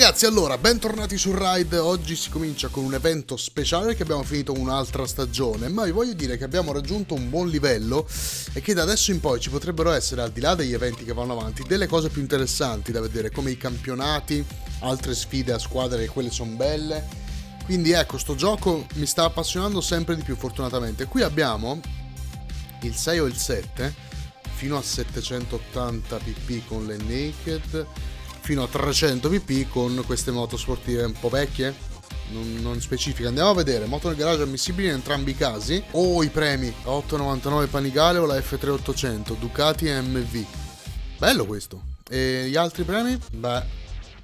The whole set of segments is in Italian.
Ragazzi, allora, bentornati su Ride. Oggi si comincia con un evento speciale perché abbiamo finito un'altra stagione, ma vi voglio dire che abbiamo raggiunto un buon livello e che da adesso in poi ci potrebbero essere, al di là degli eventi che vanno avanti, delle cose più interessanti da vedere, come i campionati, altre sfide a squadre che quelle sono belle. Quindi ecco, sto gioco mi sta appassionando sempre di più fortunatamente. Qui abbiamo il 6 o il 7 fino a 780 pp con le naked fino a 300 pp con queste moto sportive un po' vecchie. Non, non specifica andiamo a vedere. Moto nel garage ammissibili in entrambi i casi. O oh, i premi 899 Panigale o la F3800 Ducati MV bello questo. E gli altri premi? beh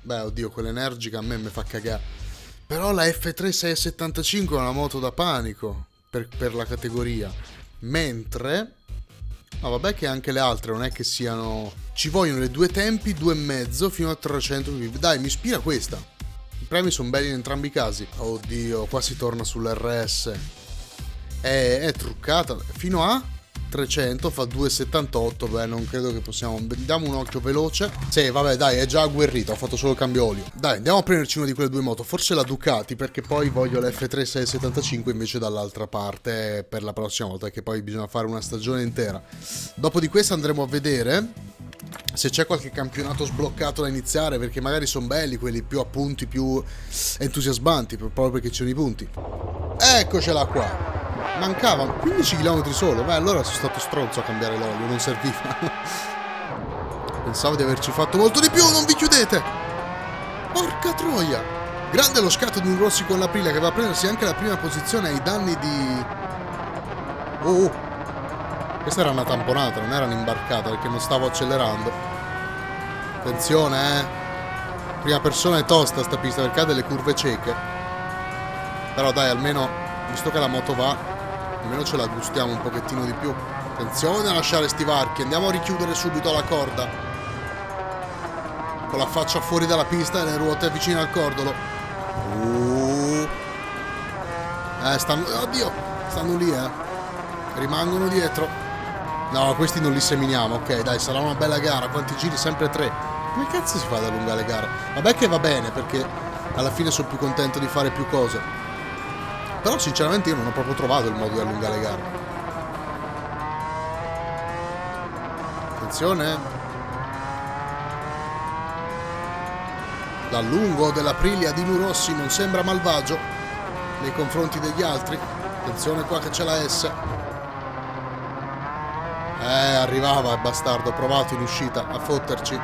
beh oddio quell'energica a me mi fa cagare però la F3675 è una moto da panico per, per la categoria. Mentre No, vabbè che anche le altre non è che siano... Ci vogliono le due tempi, due e mezzo, fino a 300 pp. Dai, mi ispira questa. I premi sono belli in entrambi i casi. Oddio, qua si torna sull'RS. È, è truccata. Fino a 300 fa 2,78 beh non credo che possiamo diamo un occhio veloce sì vabbè dai è già agguerrito ho fatto solo cambio olio dai andiamo a prenderci una di quelle due moto forse la Ducati perché poi voglio l'F3675 invece dall'altra parte per la prossima volta che poi bisogna fare una stagione intera dopo di questo andremo a vedere se c'è qualche campionato sbloccato da iniziare perché magari sono belli quelli più appunti più entusiasmanti proprio perché ci sono i punti eccocela qua Mancavano 15 km solo. Beh, allora sono stato stronzo a cambiare l'olio, non serviva. Pensavo di averci fatto molto di più, non vi chiudete! Porca troia! Grande lo scatto di un Rossi con l'Aprilia che va a prendersi anche la prima posizione ai danni di... Oh, oh! Questa era una tamponata, non era un'imbarcata perché non stavo accelerando. Attenzione, eh! Prima persona è tosta sta pista perché ha delle curve cieche. Però dai, almeno, visto che la moto va, almeno ce la gustiamo un pochettino di più. Attenzione a lasciare sti varchi, andiamo a richiudere subito la corda. Con la faccia fuori dalla pista e le ruote vicine al cordolo. Uh. Eh, stanno... Oddio, stanno lì, eh. Rimangono dietro. No, questi non li seminiamo, ok, dai, sarà una bella gara. Quanti giri? Sempre tre. Come cazzo si fa ad allungare le gare? Vabbè che va bene, perché alla fine sono più contento di fare più cose. Però sinceramente io non ho proprio trovato il modo di allungare le gare. Attenzione. L'allungo dell'Aprilia di Nurossi non sembra malvagio nei confronti degli altri. Attenzione qua che c'è la S. Eh, arrivava, bastardo. Ho provato in uscita a fotterci.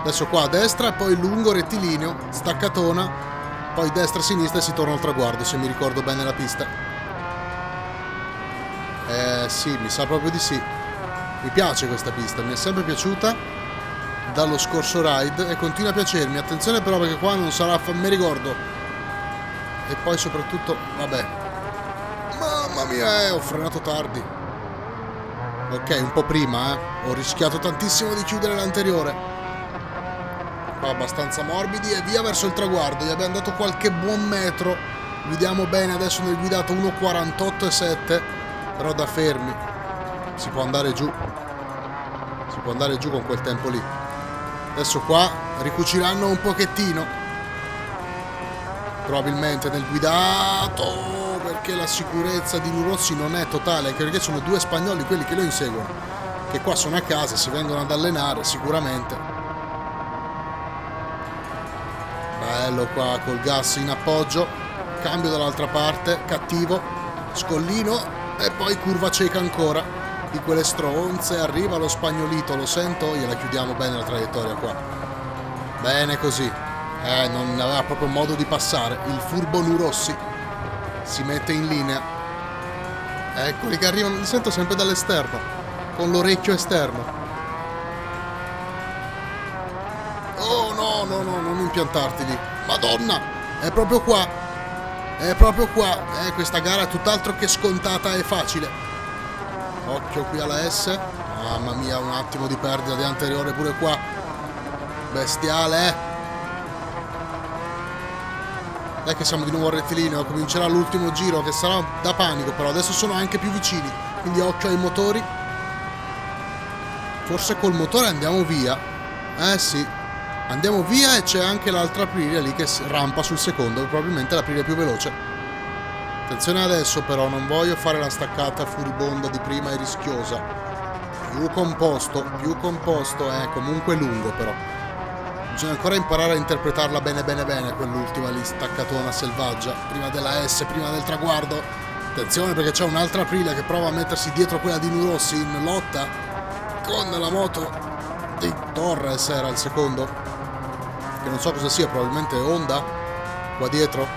Adesso qua a destra poi lungo rettilineo, staccatona poi destra e sinistra si torna al traguardo, se mi ricordo bene la pista. Eh sì, mi sa proprio di sì. Mi piace questa pista, mi è sempre piaciuta dallo scorso ride e continua a piacermi. Attenzione però perché qua non sarà... mi ricordo. E poi soprattutto... vabbè. Mamma mia, eh, ho frenato tardi. Ok, un po' prima, eh. Ho rischiato tantissimo di chiudere l'anteriore qua abbastanza morbidi e via verso il traguardo. Gli abbiamo dato qualche buon metro. Guidiamo bene adesso nel guidato 1.48 e 7. Però da fermi si può andare giù. Si può andare giù con quel tempo lì. Adesso qua ricuciranno un pochettino. Probabilmente nel guidato perché la sicurezza di Nurossi non è totale, anche perché sono due spagnoli quelli che lo inseguono. Che qua sono a casa, si vengono ad allenare sicuramente. Bello qua col gas in appoggio cambio dall'altra parte cattivo scollino e poi curva cieca ancora. Di quelle stronze arriva lo spagnolito lo sento gliela chiudiamo bene la traiettoria qua. Bene così. Eh non aveva proprio modo di passare. Il furbo Nurossi si mette in linea eccoli che arrivano li sento sempre dall'esterno con l'orecchio esterno Oh no, no, no, non impiantarti lì. Madonna, è proprio qua. È proprio qua. Eh, questa gara è tutt'altro che scontata e facile. Occhio qui alla S. Mamma mia, un attimo di perdita di anteriore pure qua. Bestiale, eh. Dai che siamo di nuovo al rettilineo, comincerà l'ultimo giro che sarà da panico, però adesso sono anche più vicini, quindi occhio ai motori. Forse col motore andiamo via. Eh sì, Andiamo via e c'è anche l'altra Aprilia lì che rampa sul secondo, probabilmente l'Aprilia più veloce. Attenzione adesso però, non voglio fare la staccata furibonda di prima e rischiosa. Più composto, più composto, è comunque lungo però. Bisogna ancora imparare a interpretarla bene bene bene quell'ultima lì, staccatona selvaggia. Prima della S, prima del traguardo. Attenzione perché c'è un'altra Aprilia che prova a mettersi dietro quella di Nurossi in lotta con la moto di Torres era il secondo. Che non so cosa sia, probabilmente Honda. Qua dietro.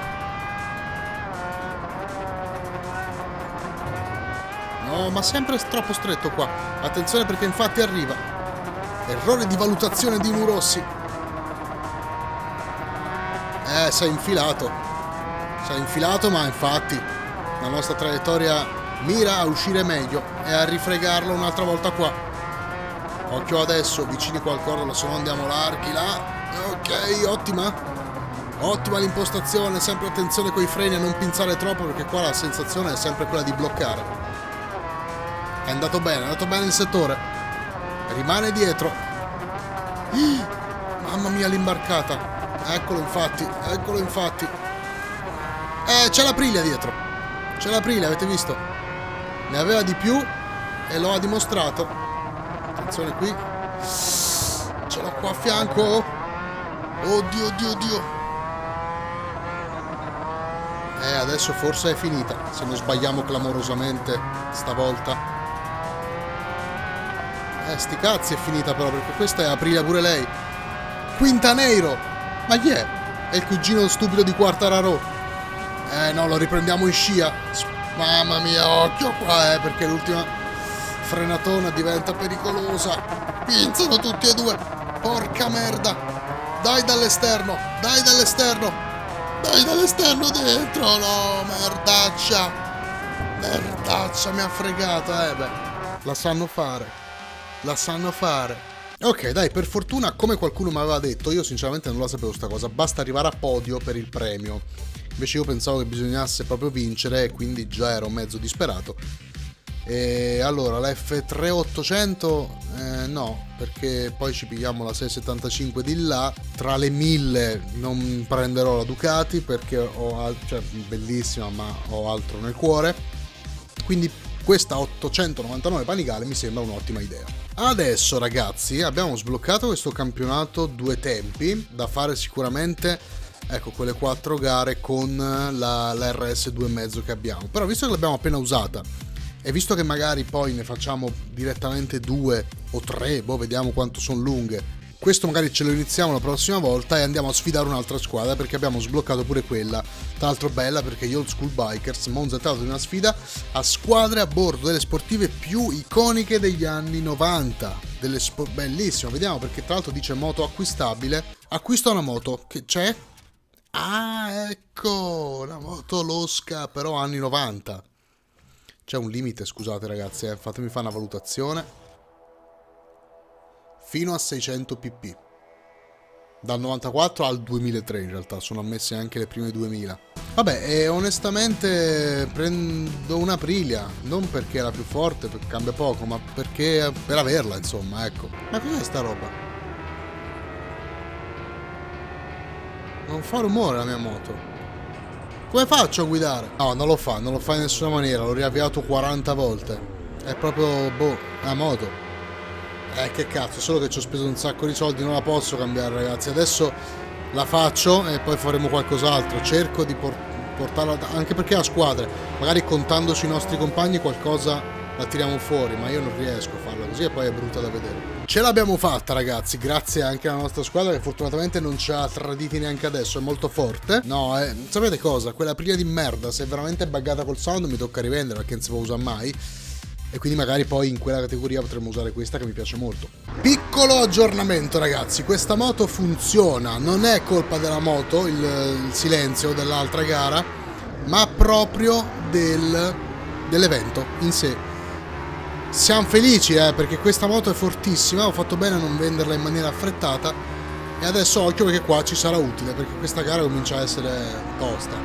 No, ma sempre troppo stretto qua. Attenzione perché infatti arriva. Errore di valutazione di Nurossi. Si è infilato. Si è infilato, ma infatti la nostra traiettoria mira a uscire meglio e a rifregarlo un'altra volta qua. Occhio adesso, vicini qualcosa, se no andiamo larghi là. Ok, ottima. Ottima l'impostazione, sempre attenzione coi freni a non pinzare troppo perché qua la sensazione è sempre quella di bloccare. È andato bene, è andato bene il settore. Rimane dietro. Mamma mia l'imbarcata. Eccolo infatti, eccolo infatti. Eh, c'è la priglia dietro. C'è la priglia, avete visto? Ne aveva di più e lo ha dimostrato. Attenzione qui. Ce l'ho qua a fianco. Oddio, oddio, oddio. Eh, adesso forse è finita. Se non sbagliamo clamorosamente stavolta. Eh, sti cazzi è finita però, perché questa è Aprilia pure lei. Quintaneiro! Ma chi è? È il cugino stupido di Quartararo. Eh no, lo riprendiamo in scia. Mamma mia, occhio qua, eh, perché l'ultima frenatona diventa pericolosa. Pinzano tutti e due. Porca merda. Dai dall'esterno, dai dall'esterno. Dai dall'esterno dentro. No, merdaccia. Merdaccia, mi ha fregato, eh beh. La sanno fare. La sanno fare. Ok, dai, per fortuna, come qualcuno mi aveva detto, io sinceramente non la sapevo sta cosa, basta arrivare a podio per il premio. Invece io pensavo che bisognasse proprio vincere quindi già ero mezzo disperato. E allora, la F3800 eh, no, perché poi ci pigliamo la 675 di là. Tra le mille non prenderò la Ducati perché ho, cioè, bellissima, ma ho altro nel cuore. Quindi questa 899 Panigale mi sembra un'ottima idea. Adesso ragazzi abbiamo sbloccato questo campionato due tempi da fare sicuramente ecco quelle quattro gare con la, la RS 2,5 che abbiamo però visto che l'abbiamo appena usata e visto che magari poi ne facciamo direttamente due o tre boh vediamo quanto sono lunghe questo magari ce lo iniziamo la prossima volta e andiamo a sfidare un'altra squadra perché abbiamo sbloccato pure quella. Tra l'altro bella perché gli Old School Bikers Monza è trattato di una sfida a squadre a bordo delle sportive più iconiche degli anni 90. Delle spo- bellissimo, vediamo perché tra l'altro dice moto acquistabile. Acquista una moto che c'è? Ah, ecco, la moto losca però anni 90. C'è un limite, scusate ragazzi, eh, fatemi fare una valutazione fino a 600 pp. Dal 94 al 2003 in realtà, sono ammesse anche le prime 2000. Vabbè, e onestamente prendo una Aprilia, non perché è la più forte, perché cambia poco, ma perché per averla, insomma, ecco. Ma cos'è sta roba? Non fa rumore la mia moto. Come faccio a guidare? No, non lo fa, non lo fa in nessuna maniera, l'ho riavviato 40 volte. È proprio, boh, la moto. Eh, che cazzo, solo che ci ho speso un sacco di soldi, non la posso cambiare, ragazzi. Adesso la faccio e poi faremo qualcos'altro. Cerco di port portarla, anche perché a squadre, magari contando sui nostri compagni qualcosa la tiriamo fuori, ma io non riesco a farla così e poi è brutta da vedere. Ce l'abbiamo fatta, ragazzi, grazie anche alla nostra squadra che fortunatamente non ci ha traditi neanche adesso, è molto forte. No, eh, sapete cosa? Quella prima di merda, se è veramente buggata col sound mi tocca rivendere perché non si può usare mai e quindi magari poi in quella categoria potremmo usare questa che mi piace molto. Piccolo aggiornamento ragazzi, questa moto funziona, non è colpa della moto il, il silenzio dell'altra gara, ma proprio del, dell'evento in sé. Siamo felici eh, perché questa moto è fortissima, ho fatto bene a non venderla in maniera affrettata e adesso occhio perché qua ci sarà utile perché questa gara comincia a essere tosta,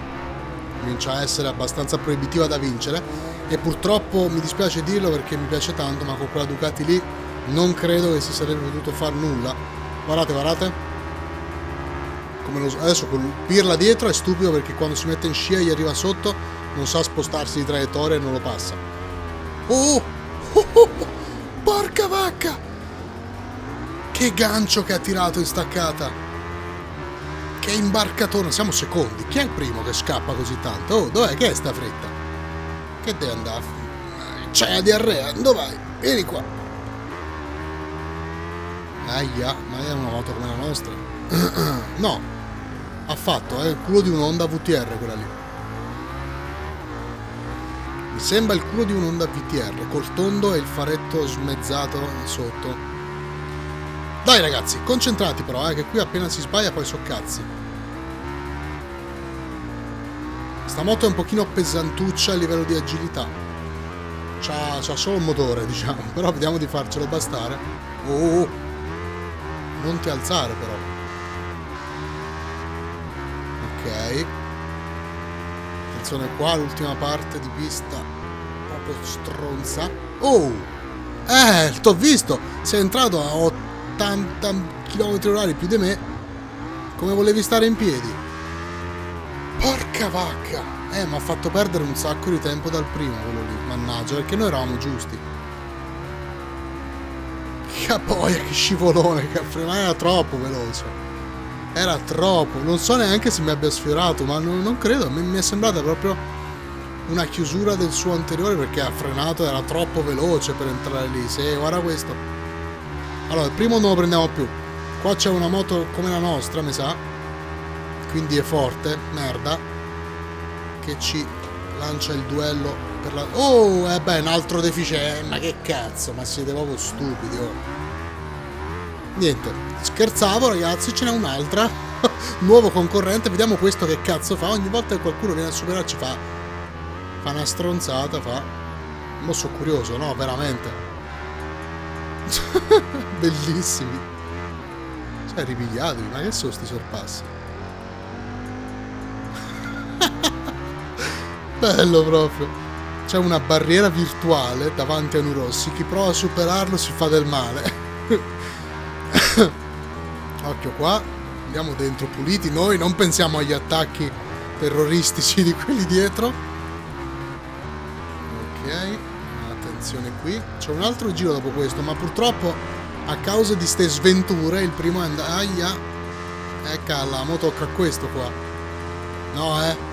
comincia a essere abbastanza proibitiva da vincere e purtroppo mi dispiace dirlo perché mi piace tanto ma con quella Ducati lì non credo che si sarebbe potuto fare nulla guardate guardate lo, adesso con Pirla dietro è stupido perché quando si mette in scia gli arriva sotto non sa spostarsi di traiettoria e non lo passa. Oh! oh, oh, oh porca vacca! Che gancio che ha tirato in staccata! Che imbarcatone! Siamo secondi. Chi è il primo che scappa così tanto? Oh, dov'è? Che è sta fretta? Che deve andare? C'è la diarrea, dove vai? Vieni qua. Aia, ma è una moto come la nostra? no, ha fatto, è il culo di un'onda VTR quella lì. Mi sembra il culo di un'onda VTR, col tondo e il faretto smezzato sotto. Dai ragazzi, concentrati però, eh, che qui appena si sbaglia poi so cazzi. Sta moto è un pochino pesantuccia a livello di agilità. C'ha, c'ha solo un motore, diciamo, però vediamo di farcelo bastare. Oh, oh, oh. non ti alzare però. Ok. Attenzione qua, l'ultima parte di pista. Proprio stronza. Oh! Eh, t'ho visto! Sei entrato a 80 km h più di me. Come volevi stare in piedi? Porca vacca! Eh, mi ha fatto perdere un sacco di tempo dal primo quello lì, mannaggia, perché noi eravamo giusti. Capoia, che scivolone, che era troppo veloce. Era troppo, non so neanche se mi abbia sfiorato, ma non, non credo, mi, mi è sembrata proprio una chiusura del suo anteriore perché ha frenato, era troppo veloce per entrare lì. Sì, guarda questo. Allora, il primo non lo prendiamo più. Qua c'è una moto come la nostra, mi sa quindi è forte, merda, che ci lancia il duello per la... Oh, e eh beh, un altro deficiente, ma che cazzo, ma siete proprio stupidi, oh. Niente, scherzavo ragazzi, ce n'è un'altra, nuovo concorrente, vediamo questo che cazzo fa, ogni volta che qualcuno viene a superarci fa, fa una stronzata, fa... Mo sono curioso, no, veramente. Bellissimi. Cioè, ripigliatevi, ma che sono sti sorpassi? Bello proprio. C'è una barriera virtuale davanti a Nurossi. Chi prova a superarlo si fa del male. Occhio qua. Andiamo dentro puliti. Noi non pensiamo agli attacchi terroristici di quelli dietro. Ok. Attenzione qui. C'è un altro giro dopo questo, ma purtroppo a causa di ste sventure il primo è andato... Aia. Ecco, la mo tocca questo qua. No, eh.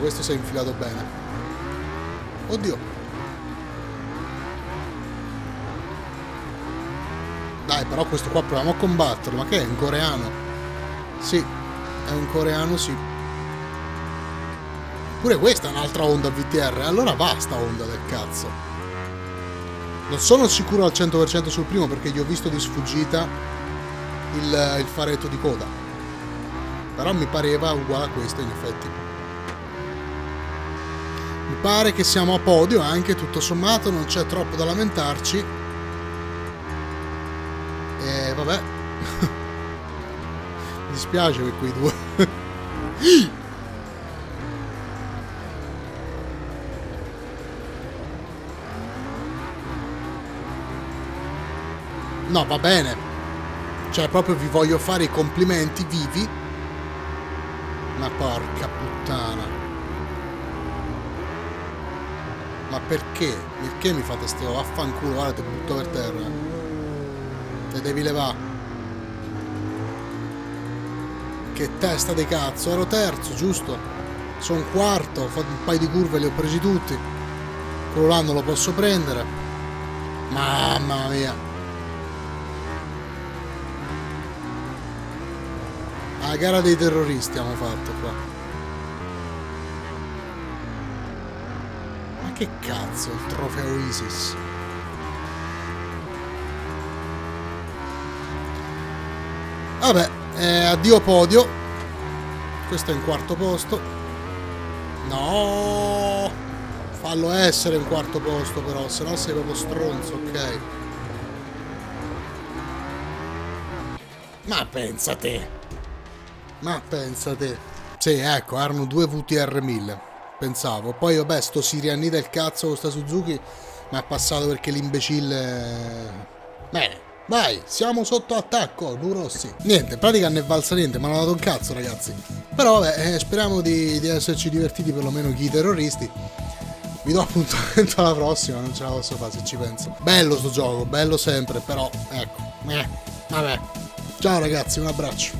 Questo si è infilato bene. Oddio. Dai, però questo qua proviamo a combatterlo. Ma che è? Un coreano? Sì, è un coreano, sì. Pure questa è un'altra onda VTR. Allora basta onda del cazzo. Non sono sicuro al 100% sul primo perché gli ho visto di sfuggita il, il faretto di coda. Però mi pareva uguale a questo in effetti. Pare che siamo a podio anche, tutto sommato, non c'è troppo da lamentarci. E vabbè. Mi dispiace per quei due. No, va bene. Cioè, proprio vi voglio fare i complimenti vivi. Ma porca puttana. Ma perché? Perché mi fate ste vaffanculo? Guarda, ti butto per terra. Te devi levare. Che testa di cazzo. Ero terzo, giusto? Sono quarto. Ho fatto un paio di curve, li ho presi tutti. Quello là non lo posso prendere. Mamma mia. La gara dei terroristi abbiamo fatto qua. Che cazzo, il trofeo ISIS? Vabbè, eh, addio podio. Questo è in quarto posto. No! Fallo essere in quarto posto però, se no sei proprio stronzo, ok? Ma pensate! Ma pensate! Sì, ecco, erano due VTR 1000 pensavo. Poi vabbè, sto Siriani del cazzo con sta Suzuki mi è passato perché l'imbecille... Bene, Vai, siamo sotto attacco, Nu Rossi. Niente, in pratica non è valsa niente, ma non ha dato un cazzo, ragazzi. Però vabbè, eh, speriamo di, di esserci divertiti perlomeno chi i terroristi. Vi do appuntamento alla prossima, non ce la posso fare se ci penso. Bello sto gioco, bello sempre, però ecco. Eh, vabbè. Ciao ragazzi, un abbraccio.